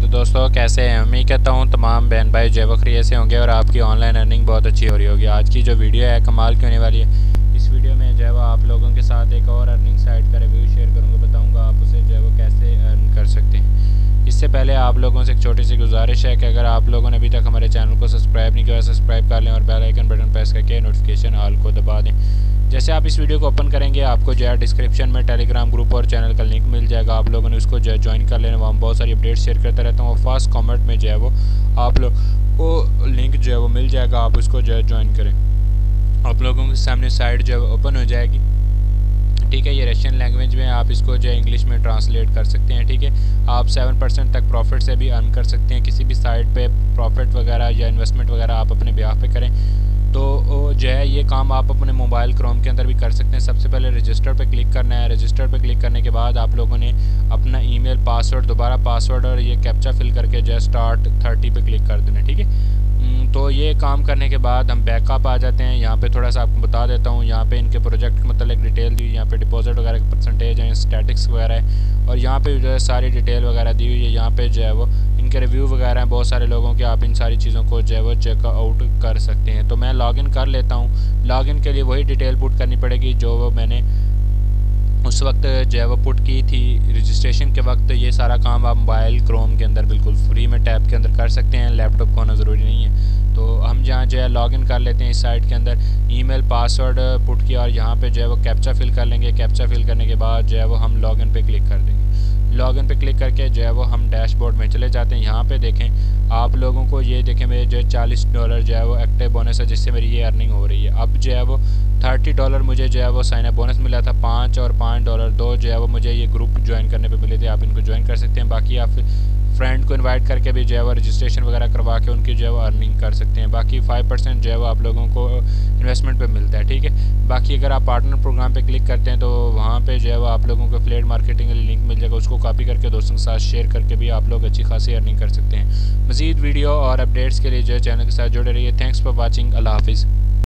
तो दोस्तों, कैसे हैं? मैं कहता हूँ तमाम बहन भाई जय बखरिया से होंगे और आपकी ऑनलाइन अर्निंग बहुत अच्छी हो रही होगी। आज की जो वीडियो है, कमाल की होने वाली है। इस वीडियो में जो है वो आप लोगों के साथ एक और अर्निंग साइट का रिव्यू शेयर करूँगा, बताऊँगा आप उसे जो है वो कैसे अर्न कर सकते हैं। इससे पहले आप लोगों से एक छोटी सी गुजारिश है कि अगर आप लोगों ने अभी तक हमारे चैनल को सब्सक्राइब नहीं किया सब्सक्राइब कर लें और बेल आइकन बटन प्रेस करके नोटिफिकेशन ऑल को दबा दें। जैसे आप इस वीडियो को ओपन करेंगे, आपको जो है डिस्क्रिप्शन में टेलीग्राम ग्रुप और चैनल का लिंक मिल जाएगा। आप लोगों ने उसको जो है ज्वाइन कर लेना। वहाँ बहुत सारी अपडेट शेयर करता रहता हूँ। और फ़र्स्ट कॉमेंट में जो है वो आप लोग को लिंक जो है वो मिल जाएगा। आप उसको जो है ज्वाइन करें। आप लोगों के सामने साइट जो है ओपन हो जाएगी। ठीक है, ये रशियन लैंग्वेज में आप इसको जो है इंग्लिश में ट्रांसलेट कर सकते हैं। ठीक है, आप सेवन परसेंट तक प्रॉफिट से भी अर्न कर सकते हैं। किसी भी साइट पे प्रॉफिट वगैरह या इन्वेस्टमेंट वगैरह आप अपने ब्याह पे करें। तो जो है ये काम आप अपने मोबाइल क्रोम के अंदर भी कर सकते हैं। सबसे पहले रजिस्टर पे क्लिक करना है। रजिस्टर पे क्लिक करने के बाद आप लोगों ने अपना ईमेल पासवर्ड दोबारा पासवर्ड और ये कैप्चा फिल करके जो है स्टार्ट थर्टी पे क्लिक कर देना ठीक है? हम्म, तो ये काम करने के बाद हम बैकअप आ जाते हैं। यहाँ पे थोड़ा सा आपको बता देता हूँ। यहाँ पे इनके प्रोजेक्ट के मतलब डिटेल दी हुई यहाँ पे डिपॉजिट वगैरह के परसेंटेज है स्टैटिक्स वगैरह है। और यहाँ पे जो है सारी डिटेल वगैरह दी हुई है। यहाँ पे जो है वो इनके रिव्यू वगैरह हैं, बहुत सारे लोगों के, आप इन सारी चीज़ों को जो है वो चेकआउट कर सकते हैं। तो मैं लॉगिन कर लेता हूँ। लॉगिन के लिए वही डिटेल पुट करनी पड़ेगी जो वो मैंने उस वक्त जो है वो पुट की थी। रजिस्ट्रेशन के वक्त ये सारा काम आप मोबाइल क्रोम के अंदर बिल्कुल फ्री में टैब के अंदर कर सकते हैं। लैपटॉप को होना ज़रूरी नहीं है। तो हम जहाँ जो है लॉगिन कर लेते हैं इस साइट के अंदर। ईमेल पासवर्ड पुट किया और यहाँ पे जो है वो कैप्चा फिल कर लेंगे। कैप्चा फिल करने के बाद जो है वो हम लॉगिन पे क्लिक कर देंगे। लॉगिन पे क्लिक करके जो है वो हम डैशबोर्ड में चले जाते हैं। यहाँ पे देखें, आप लोगों को ये देखें, मेरे जो है चालीस डॉलर जो है वो एक्टिव बोनस है, जिससे मेरी ये अर्निंग हो रही है। अब जो है वो थर्टी डॉलर मुझे जो है वो साइन अप बोनस मिला था, पाँच और पाँच डॉलर दो जो है वो मुझे ये ग्रुप ज्वाइन करने पर मिले थे। आप इनको ज्वाइन कर सकते हैं। बाकी आप फ्रेंड को इनवाइट करके भी जो है वो रजिस्ट्रेशन वगैरह करवा के उनकी जो है वो अर्निंग कर सकते हैं। बाकी फाइव परसेंट जो है वो आप लोगों को इन्वेस्टमेंट पे मिलता है, ठीक है? बाकी अगर आप पार्टनर प्रोग्राम पे क्लिक करते हैं तो वहाँ पे जो है वो आप लोगों को फ्लेट मार्केटिंग लिंक मिल उसको कॉपी करके दोस्तों के साथ शेयर करके भी आप लोग अच्छी खासी अर्निंग कर सकते हैं। मजीद वीडियो और अपडेट्स के लिए जो है चैनल के साथ जुड़े रहिए। थैंक्स फॉर वॉचिंग अल्लाह हाफिज़।